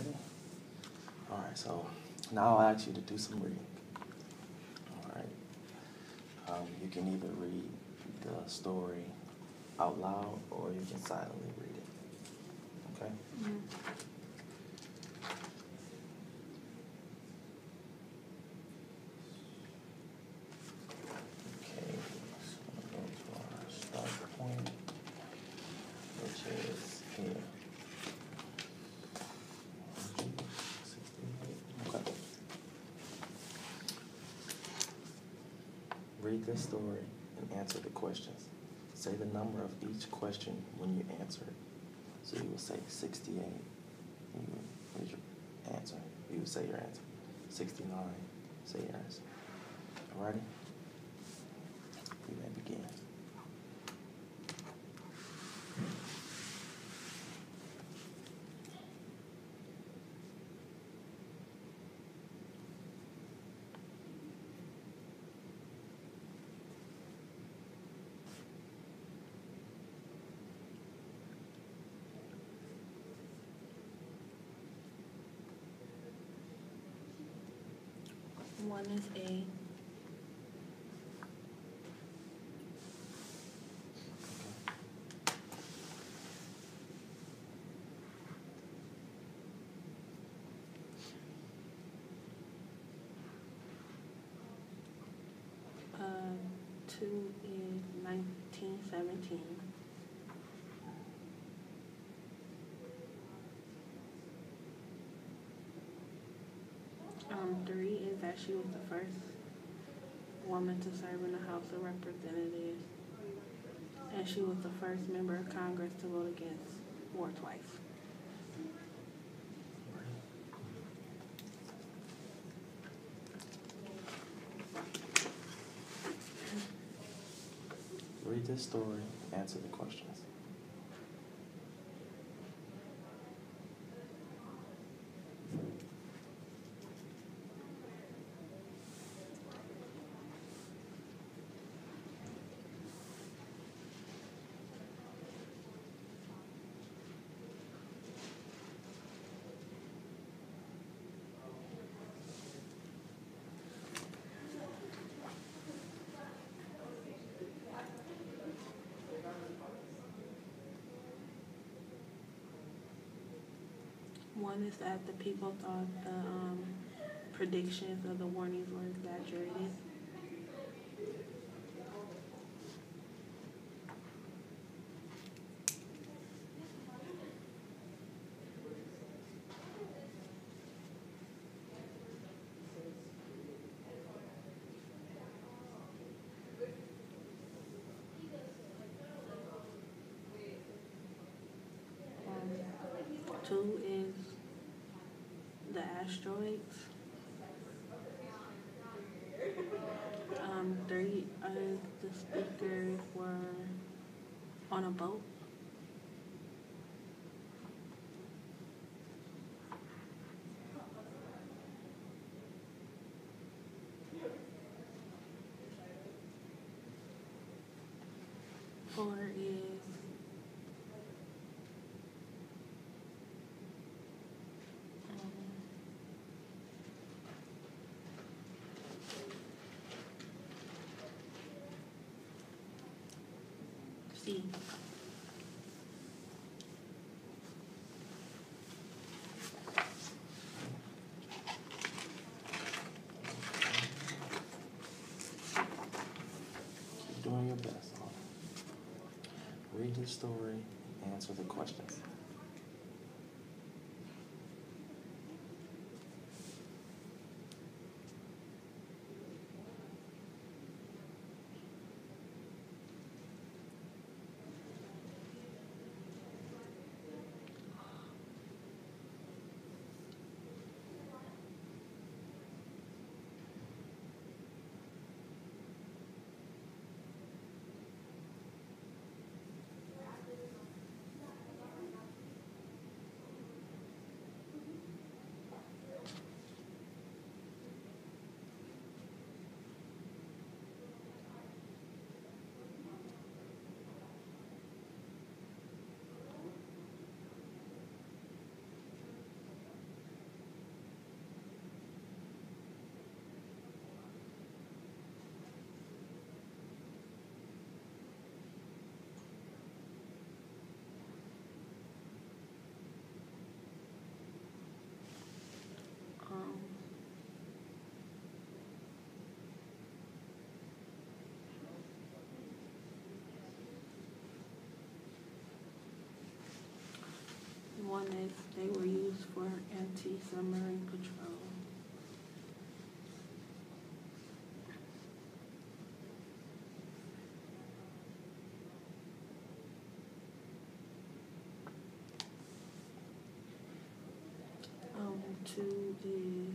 Ready? All right, so now I'll ask you to do some reading. All right. Um, you can either read the story out loud or you can silently read it. Okay? Okay, so we'll go to our start point, which is here. Okay. Read this story and answer the questions. Say the number of each question when you answer it. So you will say sixty-eight, you would your answer, you would say your answer. Sixty-nine, say your answer. Alrighty? You may begin. One is A. Uh, two is nineteen seventeen. Um, three that she was the first woman to serve in the House of Representatives. And she was the first member of Congress to vote against war twice. Read this story, answer the questions. One is that the people thought the um, predictions of the warnings were exaggerated. Um, Two is the asteroids. Um, three of the speakers were on a boat. Four is um, C. Keep doing your best. Read the story, answer the questions. For anti-submarine patrol. Um, two is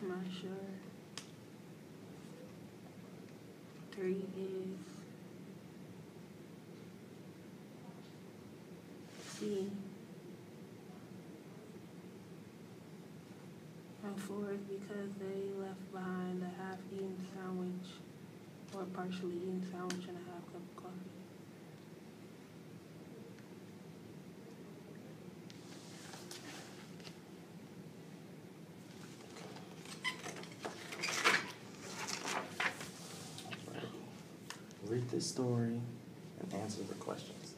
I'm not sure. Three is C. And four is because they left behind a half-eaten sandwich or partially eaten sandwich and a half cup of coffee. Alright. Read this story and answer the questions.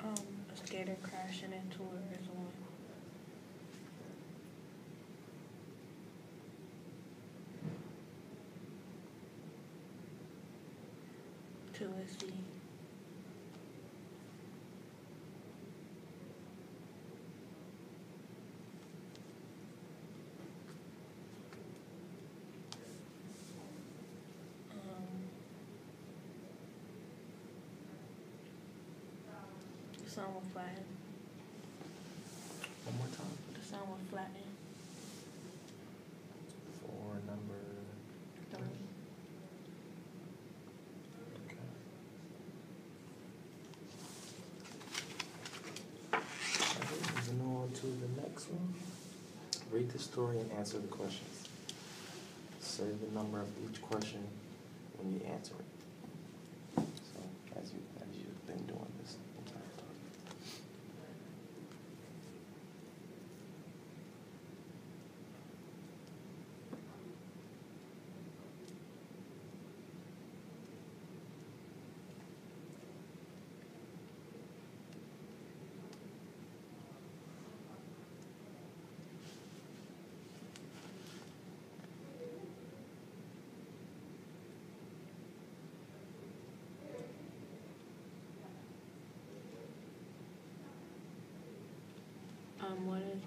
Um, a crashing into a is To Two is sun will flatten. One more time. The sun will flatten. For number Three. Okay. Moving on to the next one. Read the story and answer the questions. Say the number of each question when you answer it.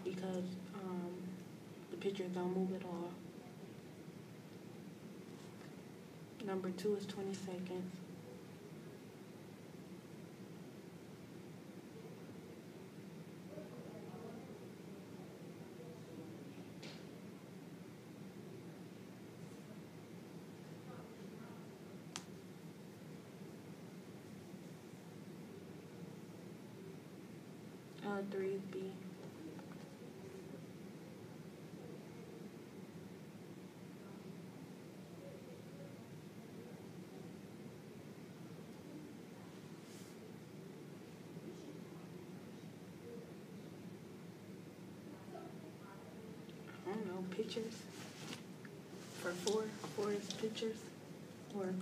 Because, um, the pictures don't move at all. Number two is twenty seconds. Uh, three B. don't know, pictures. For four, four is pictures, or